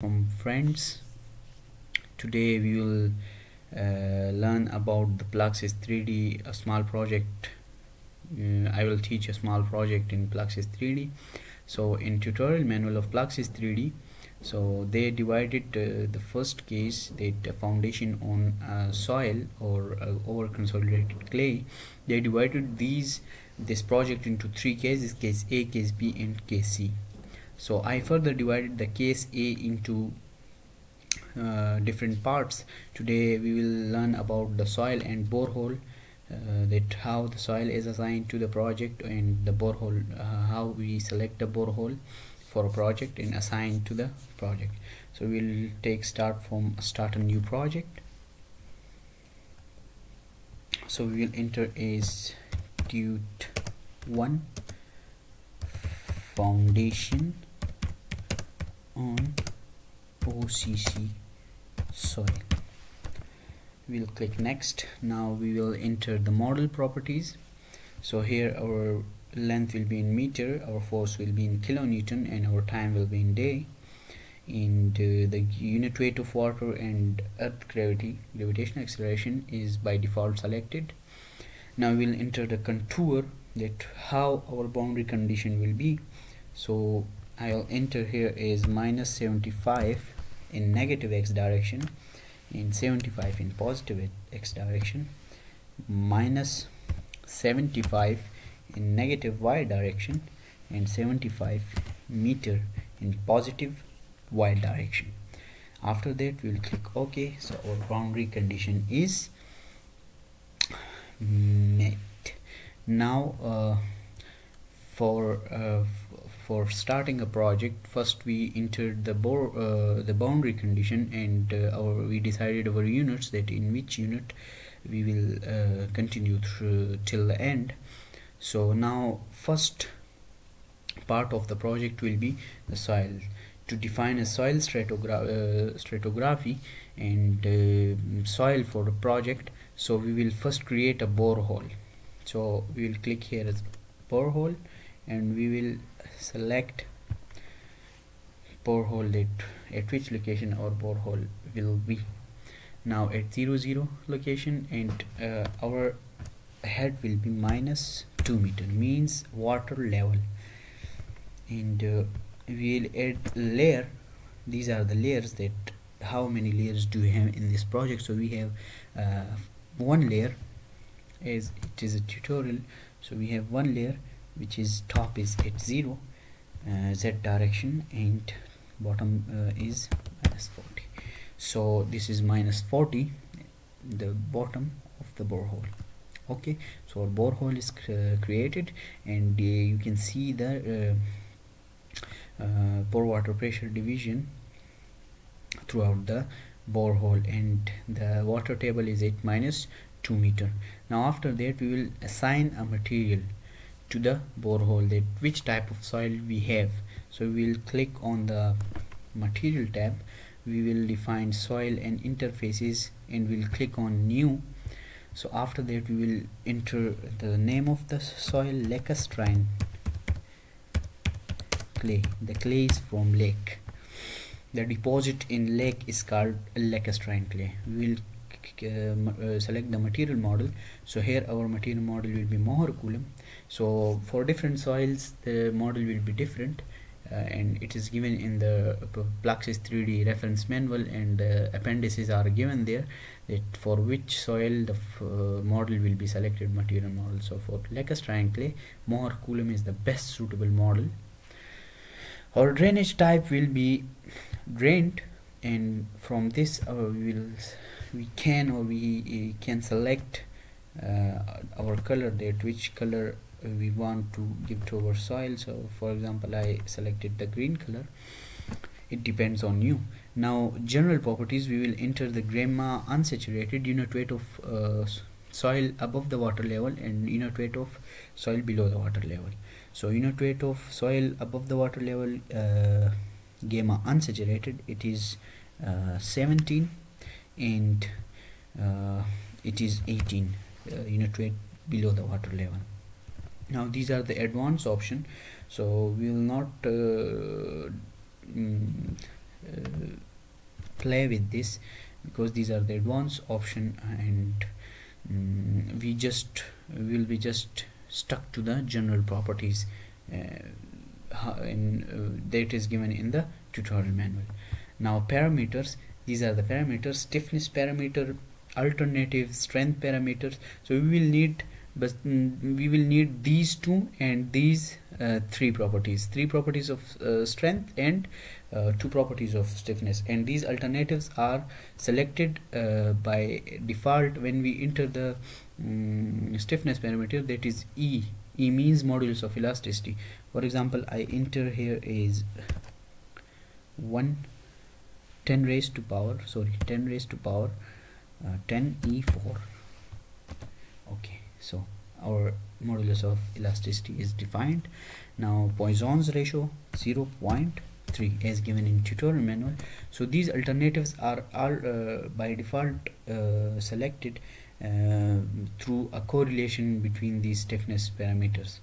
from friends. Today we will uh, learn about the Plaxis 3D a small project. Uh, I will teach a small project in Plaxis 3D so in tutorial manual of Plaxis 3D so they divided uh, the first case that foundation on soil or over consolidated clay. They divided these this project into three cases case A case B and case C so I further divided the case A into uh, different parts. Today we will learn about the soil and borehole uh, that how the soil is assigned to the project and the borehole uh, how we select a borehole for a project and assign to the project. So we'll take start from start a new project. So we will enter as tut 1 foundation on OCC soil we'll click next. Now we will enter the model properties. So here our length will be in meter our force will be in kilonewton and our time will be in day. And uh, the unit weight of water and earth gravity gravitational acceleration is by default selected. Now we'll enter the contour that how our boundary condition will be. So I'll enter here is minus 75 in negative x direction in 75 in positive x direction. Minus 75 in negative y direction and 75 meter in positive y direction. After that we'll click ok. So our boundary condition is met. Now uh, for uh, for starting a project first we entered the uh, the boundary condition and uh, our we decided our units that in which unit we will uh, continue through till the end. So now first part of the project will be the soil. To define a soil stratogra uh, stratigraphy and uh, soil for the project so we will first create a borehole. So we will click here as borehole and we will select borehole at, at which location our borehole will be. Now at 0 0 location and uh, our head will be minus 2 meter means water level. And uh, we'll add layer. These are the layers that how many layers do we have in this project? So we have uh, one layer as it is a tutorial. So we have one layer which is top is at 0 uh, z direction and bottom uh, is minus 40 so this is minus 40 the bottom of the borehole. Okay so our borehole is created and uh, you can see the uh, uh, pore water pressure division throughout the borehole and the water table is at minus 2 meter. Now after that we will assign a material to the borehole that which type of soil we have. So we will click on the material tab. We will define soil and interfaces and we'll click on new. So after that we will enter the name of the soil lacustrine clay. The clay is from lake. The deposit in lake is called lacustrine clay. We will uh, uh, select the material model. So here our material model will be Mohr Coulomb. So for different soils the model will be different uh, and it is given in the Plaxis 3D reference manual and the appendices are given there that for which soil the uh, model will be selected material model. So for lacustrine clay Coulomb is the best suitable model. Our drainage type will be drained and from this uh, we will we can or we can select uh, our color that which color we want to give to our soil. So for example I selected the green color. It depends on you. Now general properties we will enter the gamma unsaturated unit weight of uh, soil above the water level and unit weight of soil below the water level. So unit weight of soil above the water level uh, gamma unsaturated it is uh, 17 and uh, it is 18 uh, unit weight below the water level. Now these are the advanced option so we will not uh, mm, uh, play with this because these are the advanced option and um, we just will be just stuck to the general properties uh, in, uh, that is given in the tutorial manual. Now parameters these are the parameters stiffness parameter alternative strength parameters. So we will need but mm, we will need these two and these uh, three properties. Three properties of uh, strength and uh, two properties of stiffness. And these alternatives are selected uh, by default when we enter the um, stiffness parameter that is E. E means modulus of elasticity. For example I enter here is 1 10 raised to power sorry 10 raised to power uh, 10 E4 okay so our modulus of elasticity is defined. Now Poisson's ratio 0 0.3 as given in tutorial manual. So these alternatives are all uh, by default uh, selected uh, through a correlation between these stiffness parameters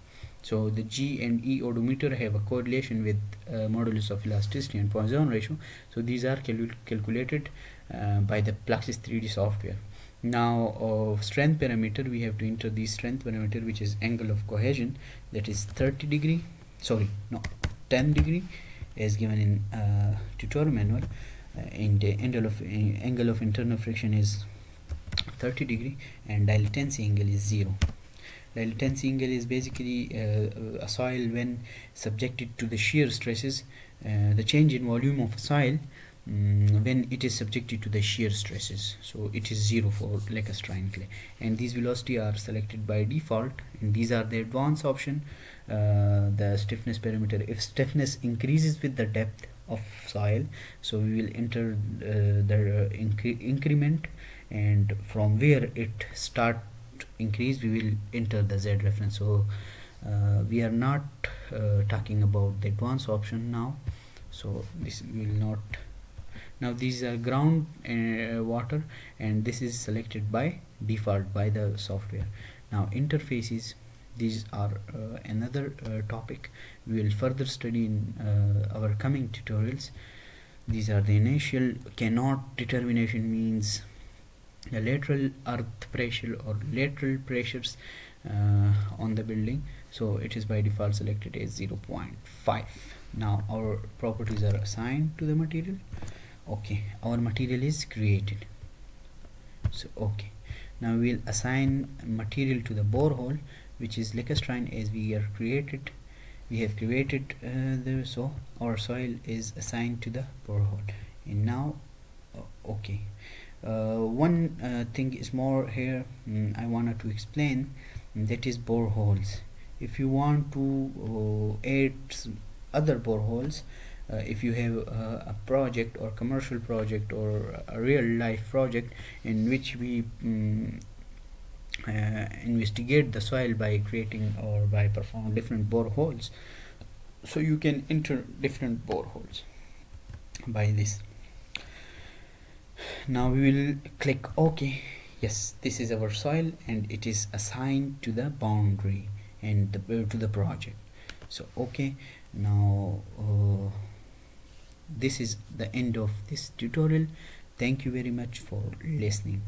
so the G and E oedometer have a correlation with uh, modulus of elasticity and Poisson ratio. So these are cal calculated uh, by the Plaxis 3D software. Now of strength parameter we have to enter the strength parameter which is angle of cohesion that is 30 degree sorry no 10 degree as given in uh, tutorial manual. Uh, and the angle of uh, angle of internal friction is 30 degree and dilatancy angle is 0 dilatancy angle is basically uh, a soil when subjected to the shear stresses uh, the change in volume of soil um, when it is subjected to the shear stresses. So it is zero for lacustrine clay. And these velocity are selected by default and these are the advanced option. Uh, the stiffness parameter if stiffness increases with the depth of soil so we will enter uh, the incre increment and from where it start increase we will enter the z reference. So uh, we are not uh, talking about the advanced option now. So this will not now these are ground uh, water and this is selected by default by the software. Now interfaces these are uh, another uh, topic. We will further study in uh, our coming tutorials. These are the initial K0 determination means the lateral earth pressure or lateral pressures uh, on the building. So it is by default selected as 0.5 now our properties are assigned to the material. Okay our material is created. So okay. Now we'll assign material to the borehole which is lacustrine as we are created. We have created uh, the so our soil is assigned to the borehole. And now okay. Uh, one uh, thing is more here um, I wanted to explain that is boreholes. If you want to uh, add other boreholes uh, if you have uh, a project or commercial project or a real life project in which we um, uh, investigate the soil by creating or by performing different boreholes so you can enter different boreholes by this now we will click ok. Yes this is our soil and it is assigned to the boundary and the, uh, to the project. So okay now uh, this is the end of this tutorial. Thank you very much for listening